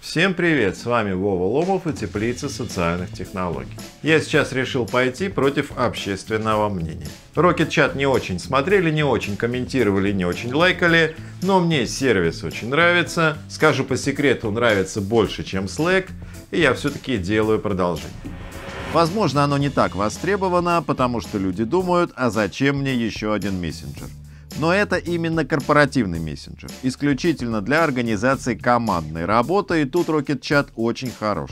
Всем привет, с вами Вова Ломов и Теплица социальных технологий. Я сейчас решил пойти против общественного мнения. Rocket Chat не очень смотрели, не очень комментировали, не очень лайкали, но мне сервис очень нравится. Скажу по секрету, нравится больше, чем Slack, и я все-таки делаю продолжение. Возможно, оно не так востребовано, потому что люди думают, а зачем мне еще один мессенджер? Но это именно корпоративный мессенджер, исключительно для организации командной работы, и тут Rocket Chat очень хорош.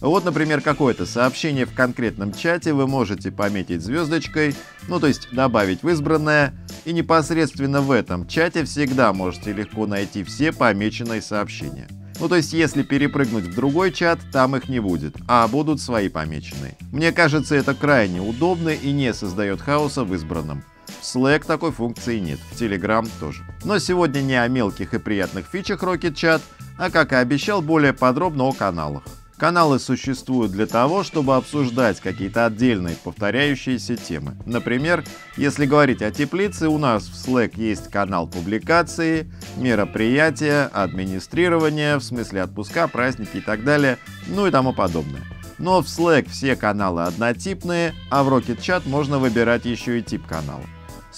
Вот, например, какое-то сообщение в конкретном чате вы можете пометить звездочкой, ну то есть добавить в избранное, и непосредственно в этом чате всегда можете легко найти все помеченные сообщения. Ну то есть если перепрыгнуть в другой чат, там их не будет, а будут свои помеченные. Мне кажется это крайне удобно и не создает хаоса в избранном. В Slack такой функции нет, в Telegram тоже. Но сегодня не о мелких и приятных фичах Rocket Chat, а как и обещал, более подробно о каналах. Каналы существуют для того, чтобы обсуждать какие-то отдельные повторяющиеся темы. Например, если говорить о теплице, у нас в Slack есть канал публикации, мероприятия, администрирование, в смысле отпуска, праздники и так далее, ну и тому подобное. Но в Slack все каналы однотипные, а в Rocket Chat можно выбирать еще и тип канала.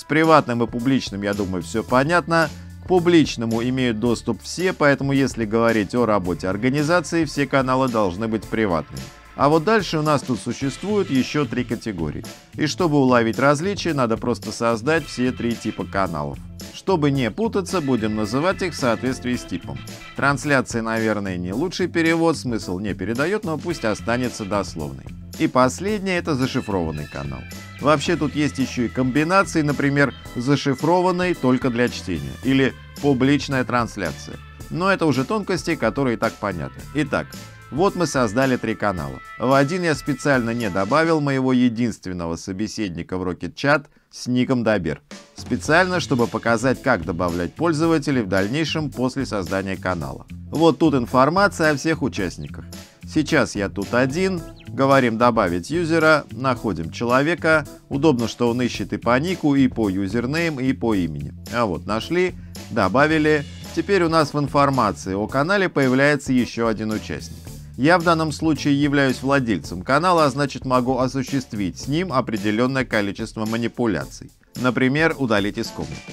С приватным и публичным, я думаю, все понятно. К публичному имеют доступ все, поэтому если говорить о работе организации, все каналы должны быть приватными. А вот дальше у нас тут существует еще три категории. И чтобы уловить различия, надо просто создать все три типа каналов. Чтобы не путаться, будем называть их в соответствии с типом. Трансляции, наверное, не лучший перевод, смысл не передает, но пусть останется дословный. И последнее это зашифрованный канал. Вообще тут есть еще и комбинации, например, зашифрованный только для чтения или публичная трансляция. Но это уже тонкости, которые и так понятны. Итак, вот мы создали три канала. В один я специально не добавил моего единственного собеседника в Rocket Chat с ником Добер. Специально, чтобы показать, как добавлять пользователей в дальнейшем после создания канала. Вот тут информация о всех участниках. Сейчас я тут один, говорим добавить юзера, находим человека, удобно, что он ищет и по нику, и по юзернейм, и по имени. А вот нашли, добавили, теперь у нас в информации о канале появляется еще один участник. Я в данном случае являюсь владельцем канала, а значит могу осуществить с ним определенное количество манипуляций. Например, удалить из комнаты.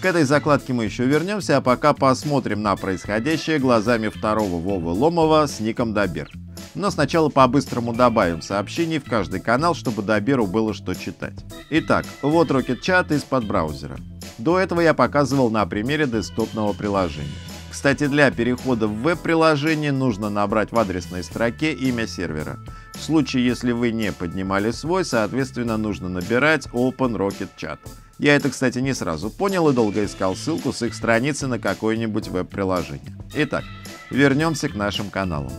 К этой закладке мы еще вернемся, а пока посмотрим на происходящее глазами второго Вовы Ломова с ником Добер. Но сначала по-быстрому добавим сообщений в каждый канал, чтобы Доберу было что читать. Итак, вот Rocket Chat из-под браузера. До этого я показывал на примере десктопного приложения. Кстати, для перехода в веб-приложение нужно набрать в адресной строке имя сервера. В случае, если вы не поднимали свой, соответственно, нужно набирать Open Rocket Chat. Я это, кстати, не сразу понял и долго искал ссылку с их страницы на какое-нибудь веб-приложение. Итак, вернемся к нашим каналам.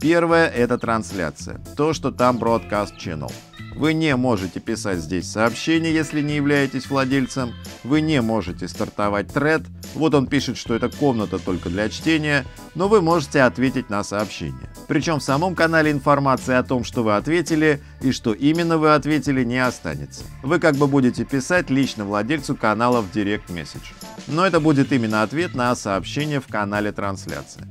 Первое — это трансляция, то, что там Broadcast Channel. Вы не можете писать здесь сообщения, если не являетесь владельцем. Вы не можете стартовать тред. Вот он пишет, что это комната только для чтения, но вы можете ответить на сообщение. Причем в самом канале информации о том, что вы ответили и что именно вы ответили, не останется. Вы как бы будете писать лично владельцу канала в Direct Message. Но это будет именно ответ на сообщение в канале трансляции.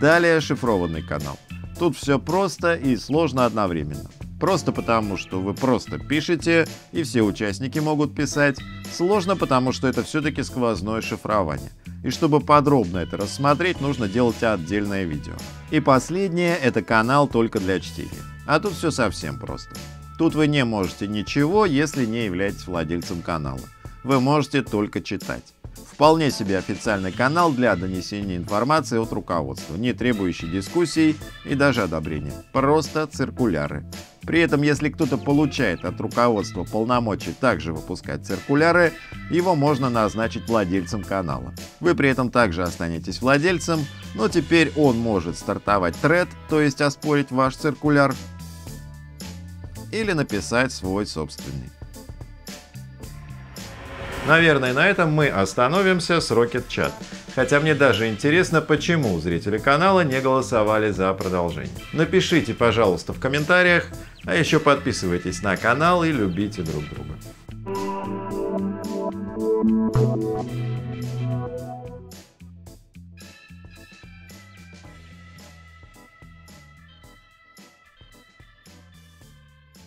Далее шифрованный канал. Тут все просто и сложно одновременно. Просто потому, что вы просто пишете, и все участники могут писать. Сложно, потому что это все-таки сквозное шифрование. И чтобы подробно это рассмотреть, нужно делать отдельное видео. И последнее — это канал только для чтения. А тут все совсем просто. Тут вы не можете ничего, если не являетесь владельцем канала. Вы можете только читать. Вполне себе официальный канал для донесения информации от руководства, не требующий дискуссий и даже одобрения. Просто циркуляры. При этом, если кто-то получает от руководства полномочия также выпускать циркуляры, его можно назначить владельцем канала. Вы при этом также останетесь владельцем, но теперь он может стартовать тред, то есть оспорить ваш циркуляр, или написать свой собственный. Наверное, на этом мы остановимся с Rocket Chat. Хотя мне даже интересно, почему зрители канала не голосовали за продолжение. Напишите, пожалуйста, в комментариях, а еще подписывайтесь на канал и любите друг друга.